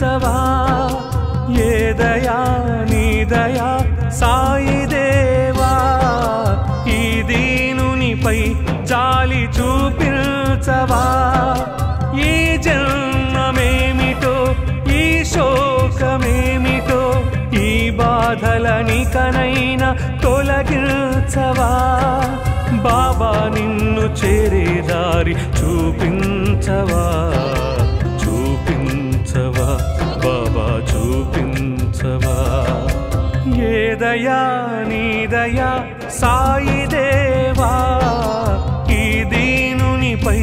చూపించవా నీ దయా సాయి దేవా? ఈ దీనునిపై జాలి చూపించవా? ఈ జన్మమేమిటో ఈ శోకమేమిటో ఈ బాధలని కనైనా తొలగించవా? బాబా నిన్ను చేరే దారి చూపించవా? దయా నీ దయా సాయి దేవా ఈ దీనునిపై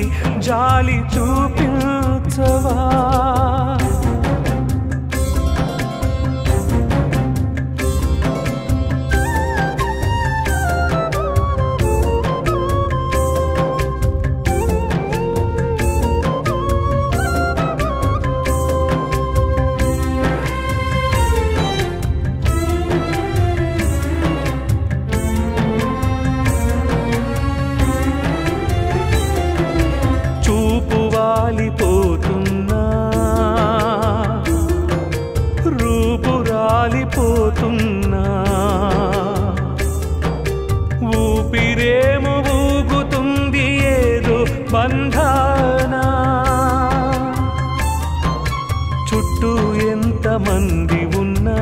జాలి చూపించవా రాలిపోతున్నా ఊపిరేము ఊగుతుంది ఏదో బంధానా. చుట్టూ ఎంతమంది ఉన్నా.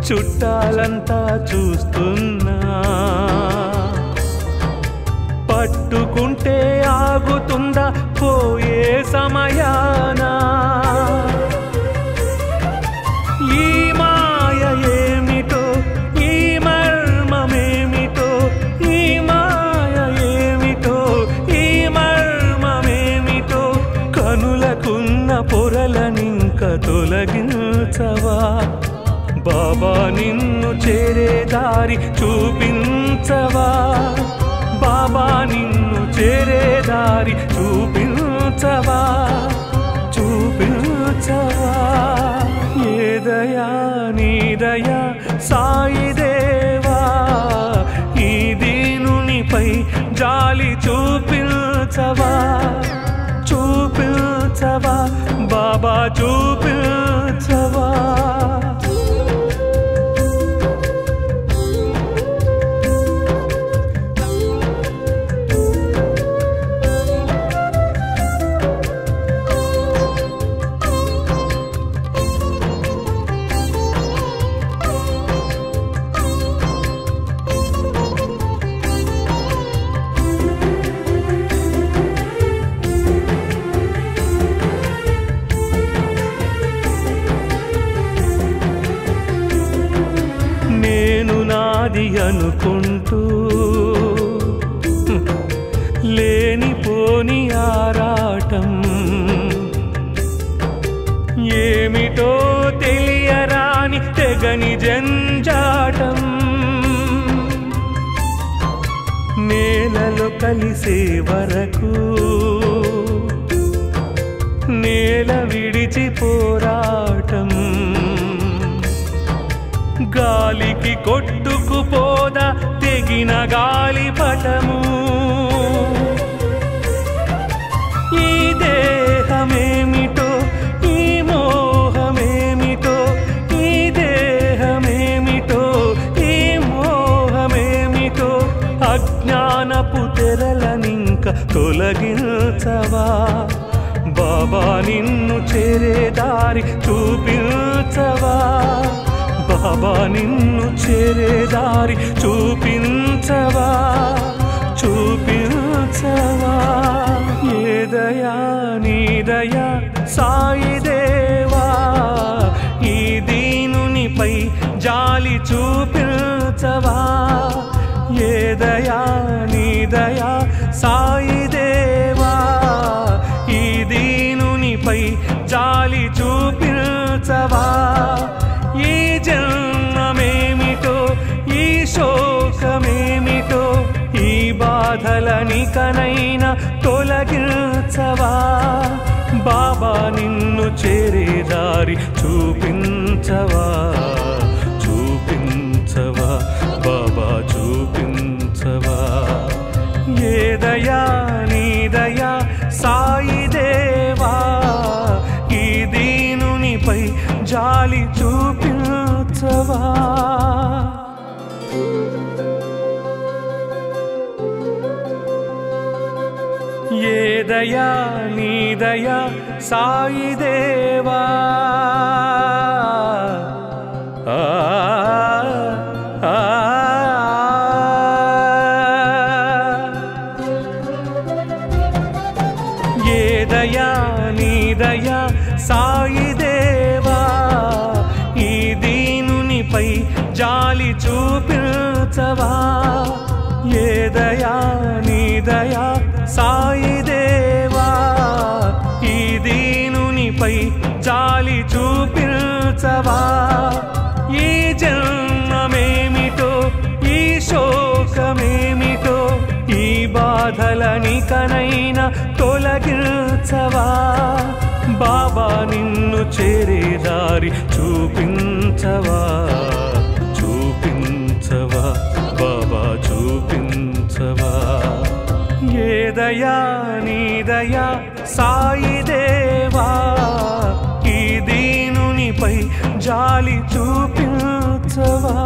చుట్టాలంతా చూస్తున్నా. పట్టుకుంటే ఆగుతుందా పోయే సమయాన్ని చూపించవా బాబా నిన్ను చేరే దారి చూపించవా? బాబా నిన్ను చేరే దారి చూపించవా? చూపించవా? ఏదయా నీదయా సాయి దేవా? ఈ దీనునిపై జాలి చూపించవా? చూపించవా? బాబా చూపించవా నేను నేలలో కలిసే వరకు నేల విడిచి పోరాటం. గాలికి కొట్టుకుపోదా తెగిన గాలి తొలగించవా? బాబా నిన్ను చేరే దారి చూపించవా? బాబా నిన్ను చేరే దారి చూపించవా? చూపించవా? ఏ దయా నీ దయా సాయి దేవా? ఈ దీనునిపై జాలి చూపించవా? ఏ దయా నీ దయా సాయిదేవా ఈ దీనునిపై జాలి చూపించవా? ఈ జన్మమేమిటో ఈ శోకమేమిటో ఈ బాధలని కనైనా తొలగించవా? బాబా నిన్ను చేరే దారి చూపించవా? దయా నీ దయా సాయి దేవా. ఈ దీనునిపై జాలి చూపించవా. ఏ దయా నీ దయా సాయి దేవా. దయా నీ దయా సాయి దేవా. ఈ దీనునిపై జాలి చూపించవా. ఈ జన్మమేమిటో ఈ శోకమేమిటో ఈ బాధలనికనైనా తొలగించవా. బాబా నిన్ను చేరే దారి చూపించవా. దయా నీ దయా సాయి దేవా ఈ దీనునిపై జాలి చూపించవా?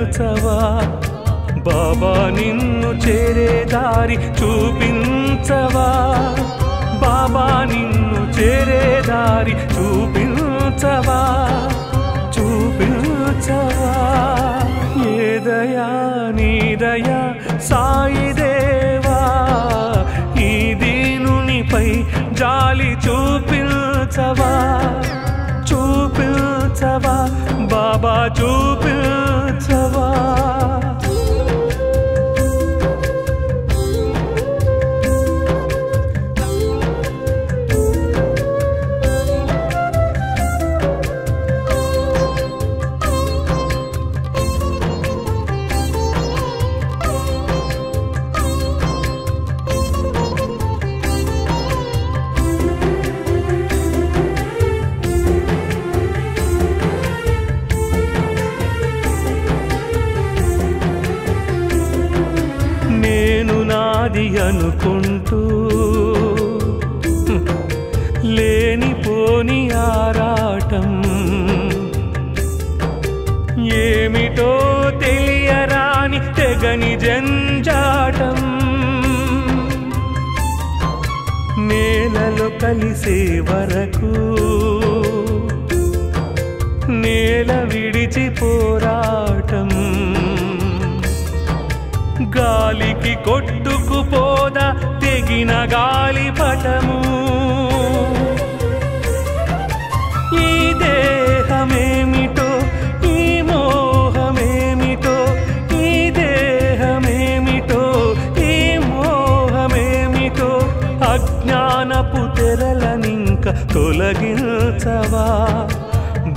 తొలగించవా బాబా నిన్ను చేరే దారి చూపించవా? బాబా నిన్ను చేరే దారి చూపించవా? చూపించవా? ఏ దయా నీ దయా సాయి దేవా? ఈ దీనునిపై జాలి చూపించవా? చూపించవా బాబా చూపించవా నేను అనుకుంటూ లేనిపోని ఆరాటం ఏమిటో తెలియరాని తెగని జంజాటం నేలలో కలిసే వరకు నేల విడిచి పోరాటం గాలికి కొట్టుకుపోదా రేగిన గాలి పటము. ఈ దేహమేమిటో ఈ మోహమేమిటో ఈ దేహమేమిటో ఈ మోహమేమిటో అజ్ఞానపు తెరలనింక తొలగించవా.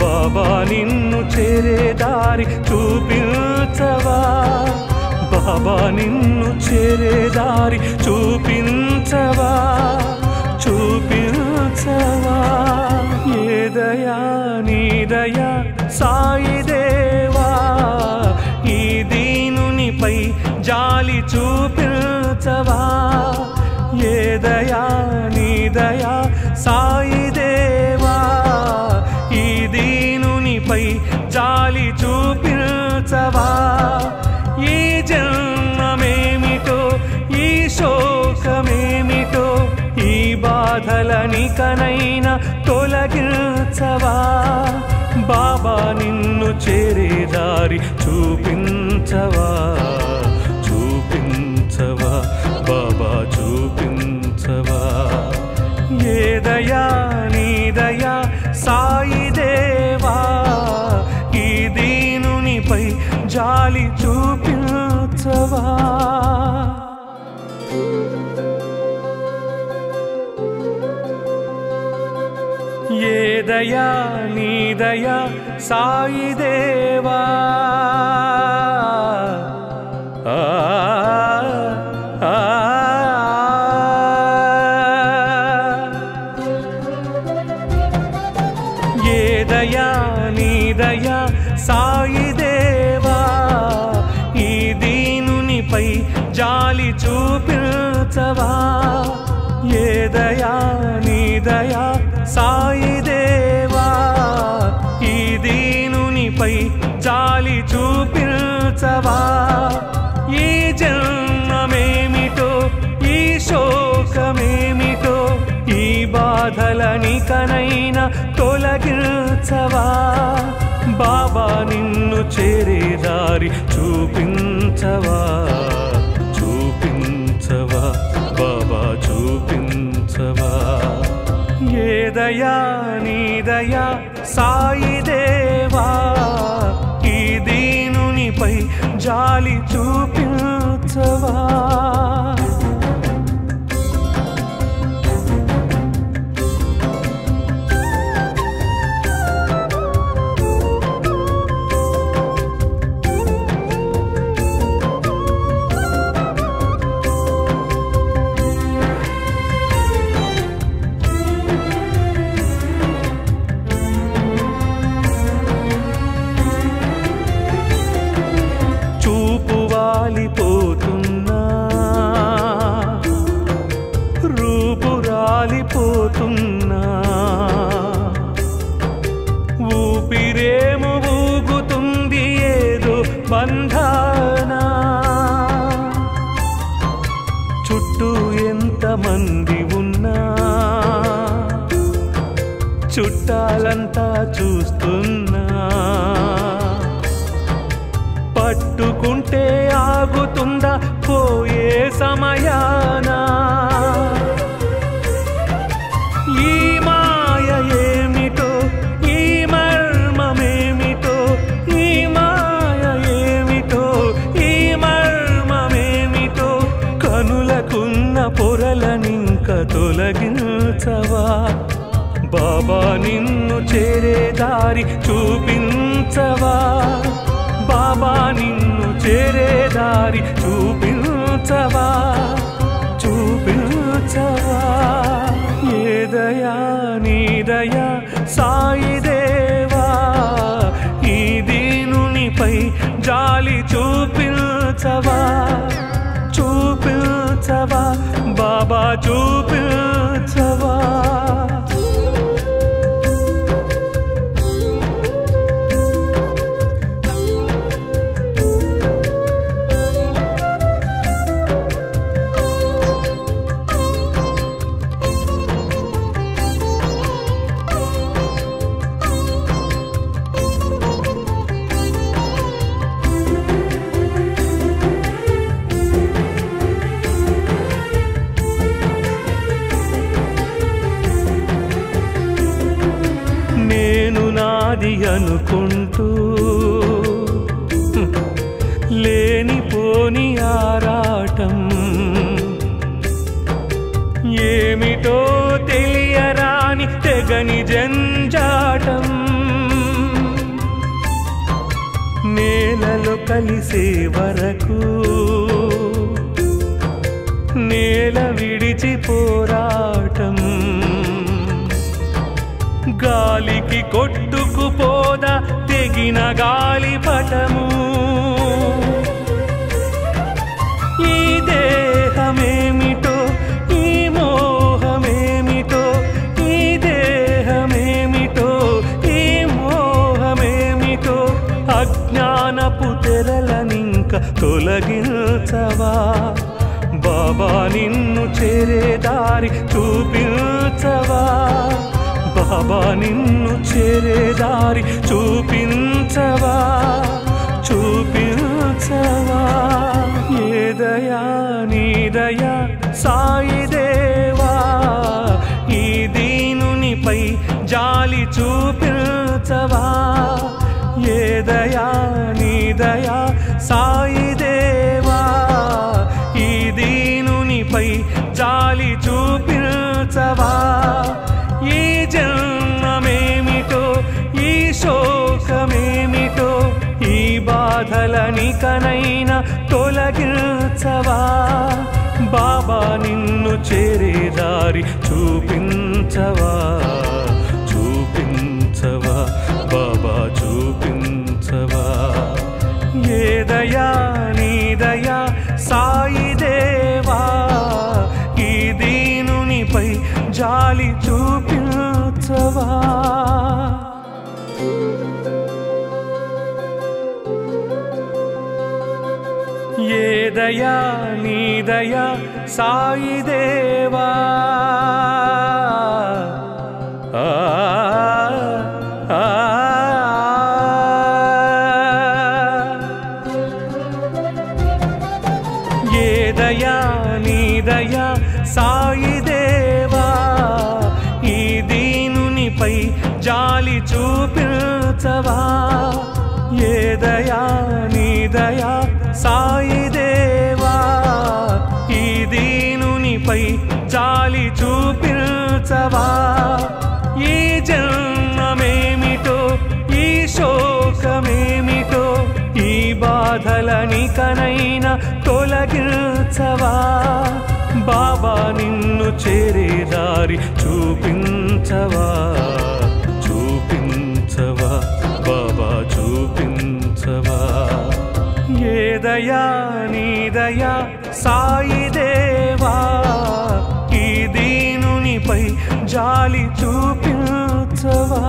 బాబా నిన్ను చేరే దారి చూపించవా. బాబా నిన్ను చేరే దారి చూపించవా? చూపించవా? ఏ దయా నీ దయా సాయి దేవా? ఈ దీనునిపై జాలి చూపించవా? ఏ దయా నీ దయా సాయి దేవా? ఈ దీనునిపై జాలి చూపించవా? సుఖమేమిటో ఈ బాధలనికనైనా తొలగించవా? బాబా నిన్ను చేరే దారి చూపించవా? చూపించవా? బాబా చూపించవా? ఏ దయా నీ దయా సాయి దేవా? ఈ దీనునిపై జాలి చూపించవా? या निदया सायि देवा। బాధలనికనైనా తొలగించవా? బాబా నిన్ను చేరే దారి చూపించవా? చూపించవా? బాబా చూపించవా? ఏ దయా నీ దయా సాయి దేవా? ఈ దీనునిపై జాలి చూపించవా? చూస్తున్నా. పట్టుకుంటే ఆగుతుందా? పోయే సమయా బాబా నిన్ను చేరే దారి చూపించవా? బాబా నిన్ను చేరే దారి చూపించవా? చూపించవా? ఏ దయా నీ దయా సాయి దేవా? ఈ దీనునిపై జాలి చూపించవా? చూపించవా? బాబా చూపించవా? అనుకుంటూ లేనిపోని ఆరాటం ఏమిటో తెలియరాని తెగని జంజాటం నేలలో కలిసే వరకు నేల విడిచి పోరాటం గాలికి పోద తెగిన గాలిపటము ఈ దేహమేమిటో ఈ మోహమేమిటో ఈ దేహమేమిటో ఈ మోహమేమిటో అజ్ఞానపు తెరలనింక తొలగించవా? బాబా నిన్ను చేరే దారి చూపించవా? బాబా నిన్ను చేరే దారి చూపించవా? చూపించవా? ఏదయా నీదయా సాయి దేవా? ఈ దీనునిపై జాలి చూపించవా? ఏదయా నీదయా సాయి దేవా? ఈ దీనునిపై జాలి చూపించవా? బాధలనికనైనా తొలగించవా? బాబా నిన్ను చేరే దారి చూపించవా? చూపించవా? బాబా చూపించవా? ఏదయా ఏదయా నీదయా సాయి దేవా. ఆ, ఆ, ఏదయా నీదయా సాయి దేవా. ఈ దీనునిపై జాలి చూపించవా? ఏదయా నీదయా సాయి చూపించవా? ఈ జన్మమేమిటో? ఈ శోకమేమిటో? ఈ బాధలనికనైనా తొలగించవా? బాబా నిన్ను చేరే దారి చూపించవా? చూపించవా? బాబా చూపించవా? ఏదయా నీదయా సాయి దేవా. జాలి చూపించవా?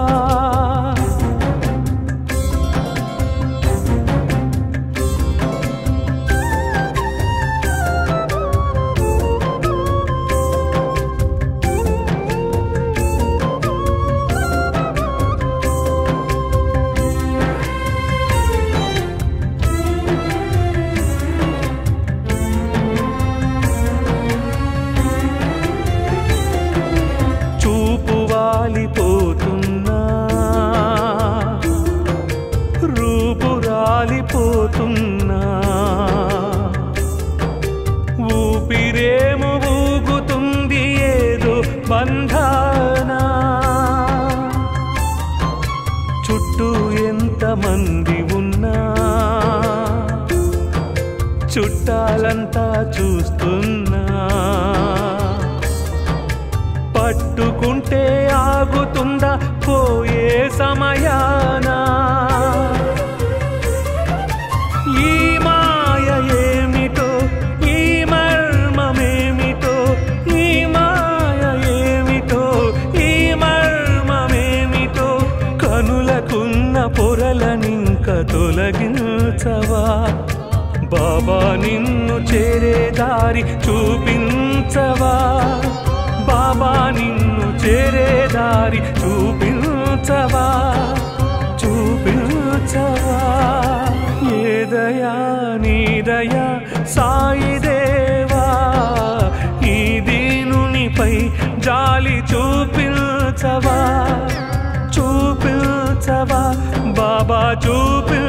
చుట్టాలంతా చూస్తున్నా. పట్టుకుంటే ఆగుతుందా పోయే సమయాన? ఈ మాయ ఏమిటో ఈ మర్మమేమిటో ఈ మాయ ఏమిటో ఈ మర్మమేమిటో కనులకున్న పొరలనింక తొలగించవా? బాబా నిన్ను చేరే దారి చూపించవా? బాబా నిన్ను చేరే దారి చూపించవా? చూపించవా? ఏదయా నీదయా సాయి దేవా? ఈ దీనునిపై జాలి చూపించవా? చూపించవా? బాబా చూపించవా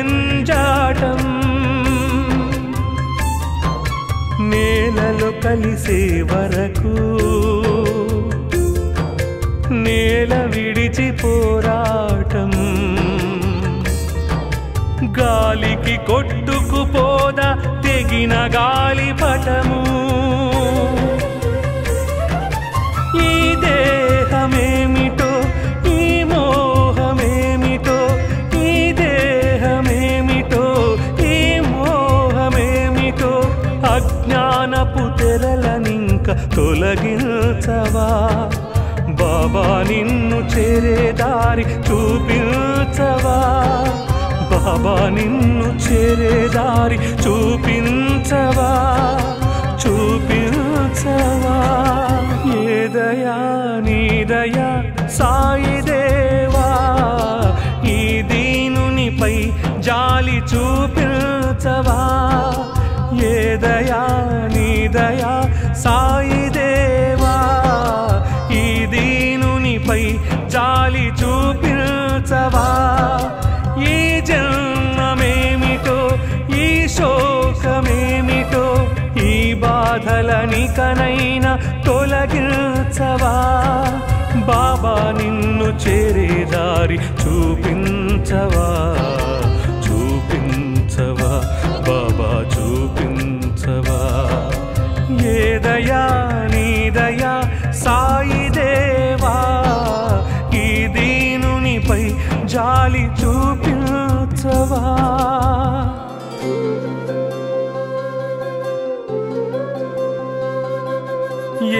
జంజాటం నేలలో కలిసే వరకు నేల విడిచి పోరాటం. గాలికి కొట్టుకుపోదా తెగిన గాలిపటము ఈ దేహమే తొలగించవా? బాబా నిన్ను చేరే దారి చూపించవా? బాబా నిన్ను చేరే దారి చూపించవా? చూపించవా? ఏదయా నీదయా సాయి దేవా? ఈ దీనునిపై జాలి చూపించవా? ఏదయా నీదయా సాయి దేవా ఈ దీనునిపై జాలి చూపించవా? ఈ జన్మమేమిటో ఈ శోకమేమిటో ఈ బాధలనికనైనా తొలగించవా? బాబా నిన్ను చేరే దారి చూపించవా? దయా నీ దయా సాయి దేవా. ఈ దీనునిపై జాలి చూపించవా.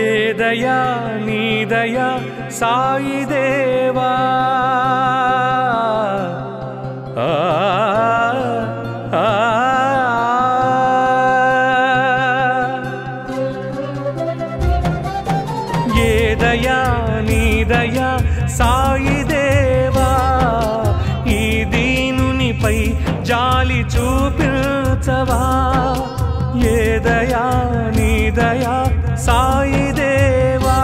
ఏదయా నీదయా సాయి దేవా. తీర్చవా ఏ దయా నీ దయా సాయి దేవా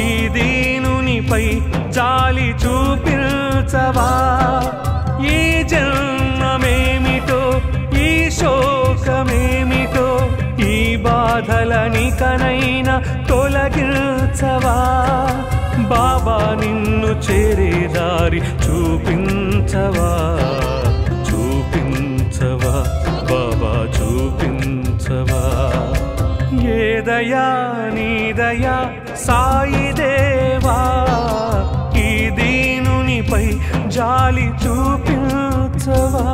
ఈ దీనునిపై జాలి చూపించవా ఈ జన్మమేమిటో ఈ శోకమేమిటో ఈ బాధలనికనైనా తొలగించవా బాబా నిన్ను చేరే దారి చూపించవా. దయా నీ దయా సాయి దేవా ఈ దీనునిపై జాలి చూపించవా?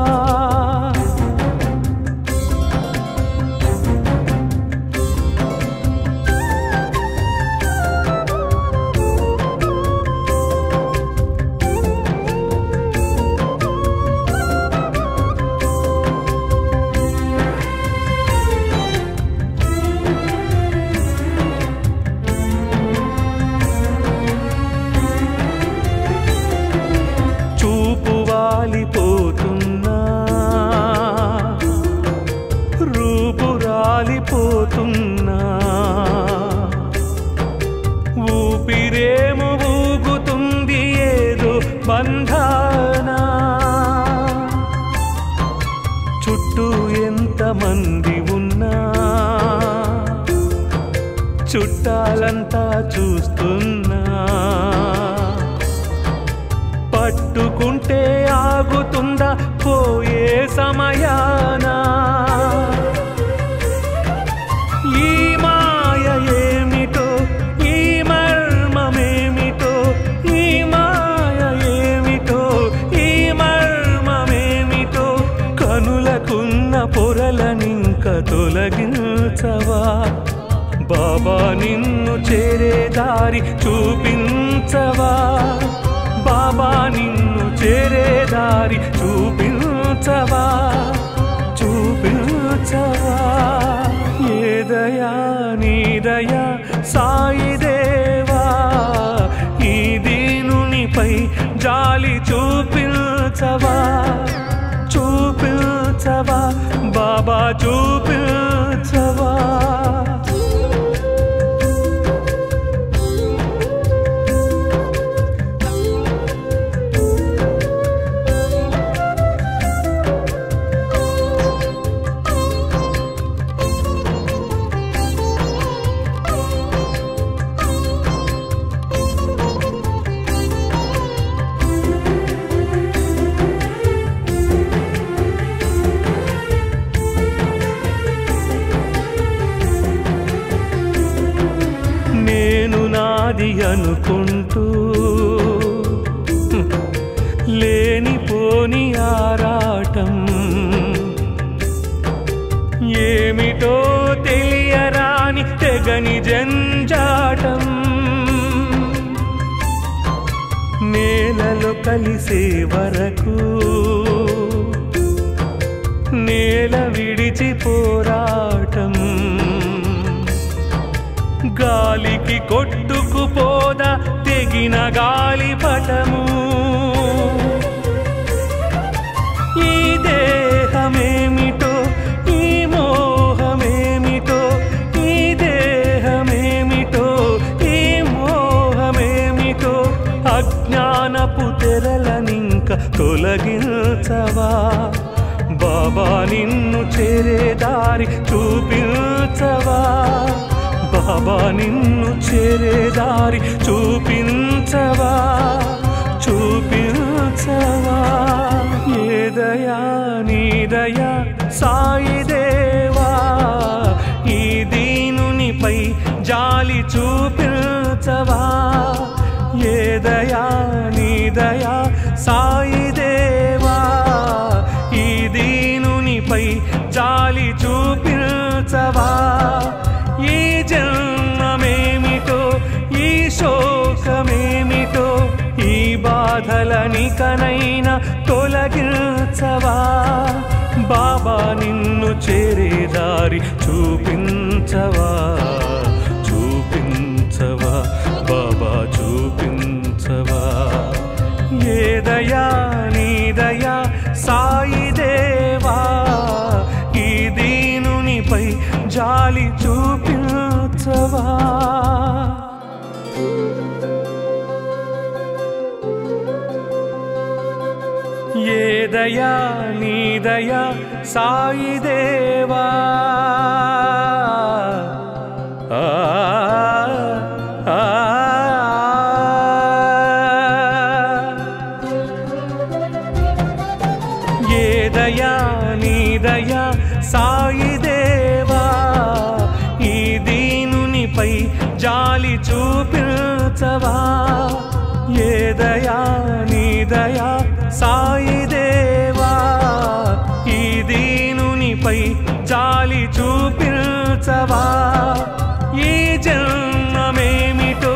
చూస్తున్నా. పట్టుకుంటే ఆగుతుందా పోయే సమయాన? ఈ మాయ ఏమిటో ఈ మర్మమేమిటో ఈ మాయ ఏమిటో ఈ మర్మమేమిటో కనులకున్న పొరలనింక తొలగించవా? బాబా నిన్ను చేరే దారి చూపించవా? బాబా నిన్ను చేరే దారి చూపించవా? చూపించవా? ఏదయా నీదయా సాయి దేవా? ఈ దీనునిపై జాలి చూపించవా? చూపించవా? బాబా చూపించవా? సాగని జంజాటం. నేలలో కలిసే వరకు నేల విడిచి పోరాటం. గాలికి కొట్టుకుపోదా తెగిన గాలి తొలగించవా? బాబా నిన్ను చేరే దారి చూపించవా? బాబా నిన్ను చేరే దారి చూపించవా? చూపించవా? ఏదయా నీదయా సాయి దేవా? ఈ దీనునిపై జాలి చూపించవా? ఏదయా నీదయా సాయి చూపించవా ఈ జన్మమేమిటో ఈ శోకమేమిటో ఈ బాధలని కనైనా తొలగించవా? బాబా నిన్ను చేరే దారి చూపించవా? చూపించవా? బాబా చూపించవా? ఏ దయా నీ దయా సాయ జాలి చూపించవా ఏదయా నీదయా సాయి దేవా ఆ, ఆ, ఏదయా నీదయా సాయి జాలి చూపించవా? ఏదయా నీదయా సాయి దేవా? ఈ దీనునిపై జాలి చూపించవా? ఈ జన్మమేమిటో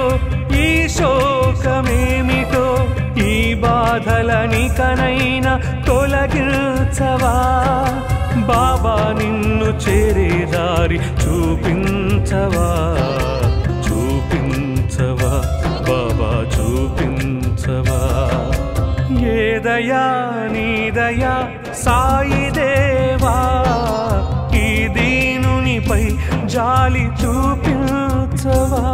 ఈ శోకమేమిటో ఈ బాధలనికనైనా తొలగించవా? బాబా నిన్ను చేరే దారి చూపించవా? దయా నీ దయా సాయి దేవా. ఈ దీనునిపై జాలి చూపించవా?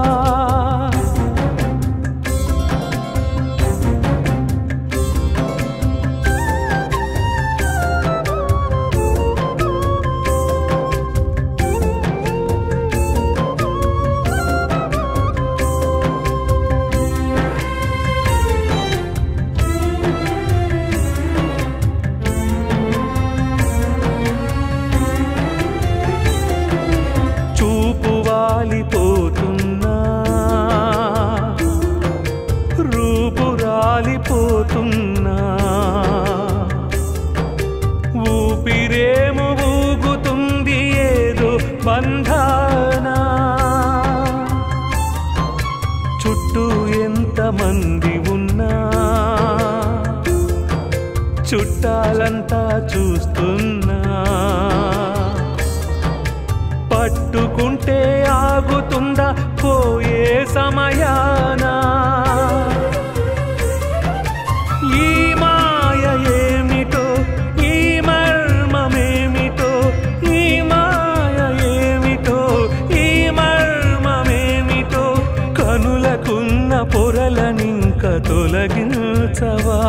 తొలగించవా?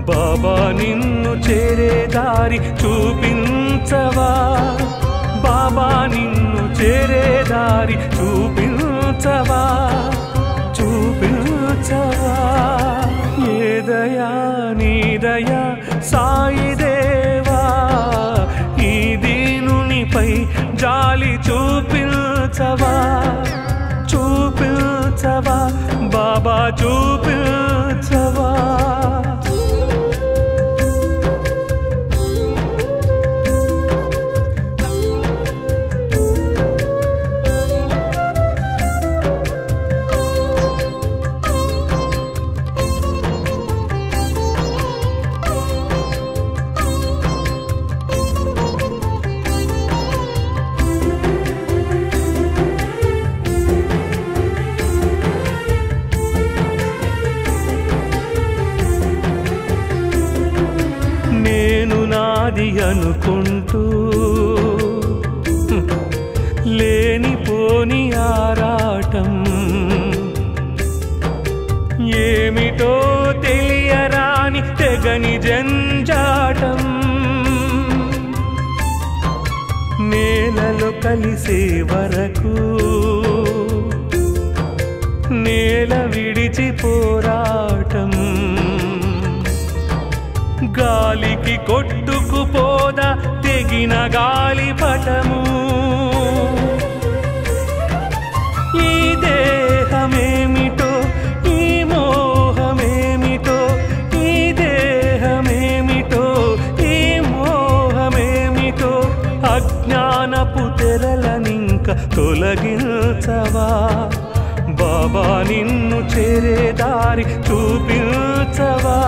బాబా నిన్ను చేరే దారి చూపించవా? బాబా నిన్ను చేరే దారి చూపించవా? చూపించవా? ఏ దయా నీ దయా సాయి దేవా? ఈ దీనునిపై జాలి చూపించవా? చూపించవా బాబా చూపించవా నేను అనుకుంటూ లేనిపోని ఆరాటం ఏమిటో తెలియరాని తెగని జంజాటం నేలలో కలిసే వరకు నేల విడిచి పోరాటం గాలికి కొట్టుకుపోదా రేగిన గాలి పటము. ఈ దేహమేమిటో ఈ మోహమేమిటో ఈ దేహమేమిటో ఈ మోహమేమిటో అజ్ఞానపు తెరలనింక తొలగించవా? బాబా నిన్ను చేరే దారి చూపించవా?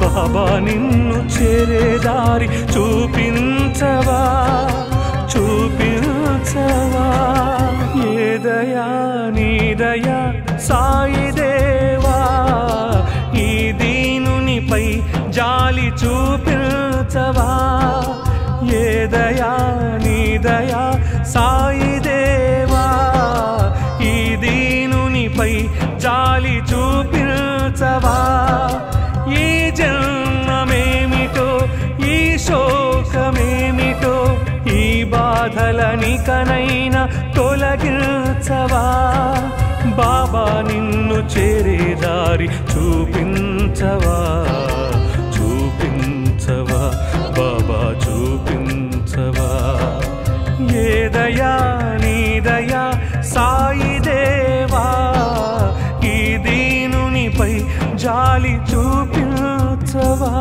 బాబా నిన్ను చేరే దారి చూపించవా? చూపించవా? ఏ దయా నీ దయా సాయి దేవా? ఈ దీనునిపై జాలి చూపించవా? ఏ దయా నీ దయా సాయి దేవా? ఈ దీనునిపై జాలి చూపించవా? ఈ జన్మమేమిటో ఈ శోకమే బాధలనికనైనా తొలగించవా? బాబా నిన్ను చేరే దారి చూపించవా? చూపించవా? బాబా చూపించవా? ఏ దయా నీ దయా సాయి దేవా? ఈ దీనునిపై జాలి చూపించవా?